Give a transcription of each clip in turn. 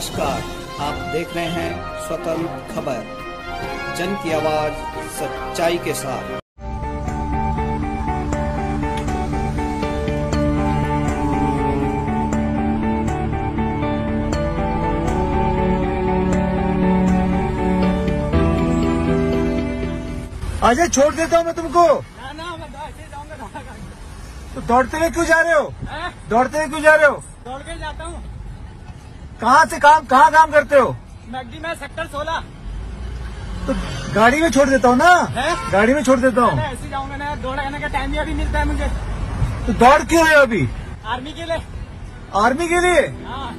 नमस्कार आप देख रहे हैं स्वतंत्र खबर। जन की आवाज़ सच्चाई के साथ। अजय छोड़ देता हूँ मैं तुमको। ना ना मैं जाऊँगा तो दौड़ते हुए क्यों जा रहे हो? दौड़ते हुए क्यों जा रहे हो? दौड़ के जाता हूँ। कहाँ से काम कहाँ काम करते हो? मैगडी में सेक्टर सोलह। तो गाड़ी में छोड़ देता हूँ ना? है? गाड़ी में छोड़ देता हूँ। ऐसे जाऊँगा ना दौड़ लगाने का टाइम ही अभी मिलता है मुझे। तो दौड़ क्यों रहे हो अभी? आर्मी के लिए। आर्मी के लिए? हाँ।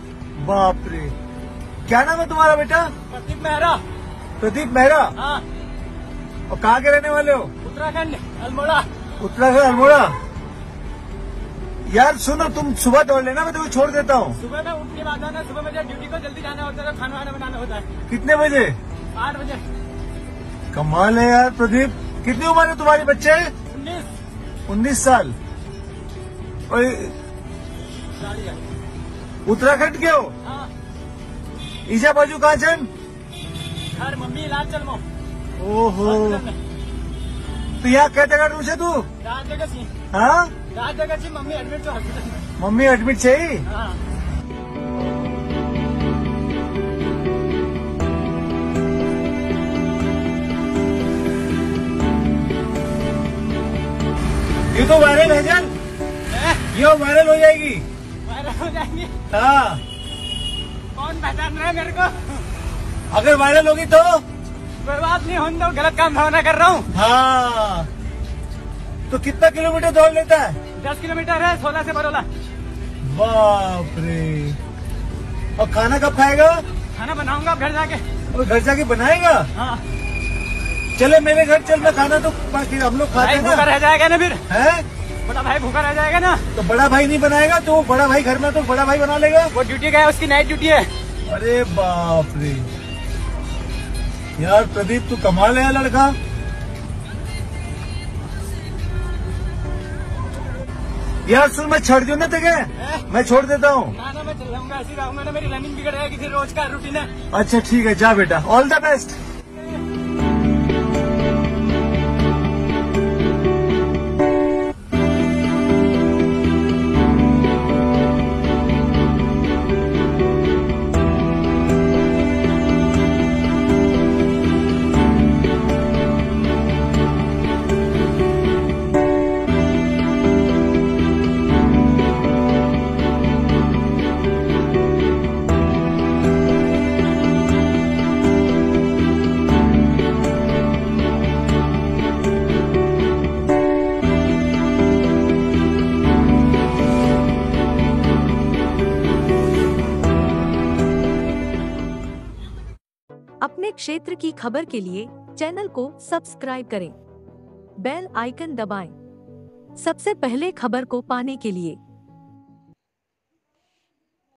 बाप रे। क्या नाम है तुम्हारा बेटा? प्रदीप मेहरा। प्रदीप मेहरा? हाँ। और कहाँ के रहने वाले हो? उत्तराखंड अल्मोड़ा। उत्तराखंड अल्मोड़ा? यार सुनो तुम सुबह दौड़ लेना मैं तुम्हें छोड़ देता हूँ। सुबह मैं उठ के बाद आना सुबह मुझे ड्यूटी को जल्दी जाना होता है तो खाना वाना बनाना होता है। कितने बजे? आठ बजे। कमाल है यार प्रदीप। कितनी उम्र है तुम्हारे बच्चे? उन्नीस। उन्नीस साल। और उत्तराखंड के हो? हाँ। ईशा ईजा बाजू कहाँ छन घर मम्मी इलाज चल ओहो। तो यहाँ कहते कर तू? हाँ? मम्मी एडमिट तो हॉस्पिटल में मम्मी एडमिट चाहिए हाँ। ये तो वायरल है जन हाँ। ये वायरल हो जाएगी। वायरल हो जाएगी। हाँ। कौन पहचान रहा है मेरे को? अगर वायरल होगी तो? कोई बात नहीं हो गलत काम भावना कर रहा हूँ। हाँ। तो कितना किलोमीटर दौड़ लेता है? दस किलोमीटर है सोलह से बरोला। बाप रे। और खाना कब खाएगा? खाना बनाऊँगा घर जाके। और घर जाके बनाएगा? हाँ। चले मेरे घर चल मैं खाना तो बाकी हम लोग खाते हैं भूखा रह जाएगा ना फिर? है? बड़ा भाई भूखा रह जाएगा ना। तो बड़ा भाई नहीं बनाएगा तो बड़ा भाई घर में तो बड़ा भाई बना लेगा। वो ड्यूटी गया उसकी नाइट ड्यूटी है। अरे बाप रे। यार प्रदीप तू कमाल है लड़का। यार सुन मैं छोड़ दू ना तेरे मैं छोड़ देता हूँ। ना ना मैं चल जाऊँगा ऐसे रहूँगा ना मेरी रनिंग बिगड़ जाएगी फिर रोज का रूटीन है। अच्छा ठीक है जा बेटा। ऑल द बेस्ट अपने क्षेत्र की खबर के लिए चैनल को सब्सक्राइब करें बेल आइकन दबाएँ। सबसे पहले खबर को पाने के लिए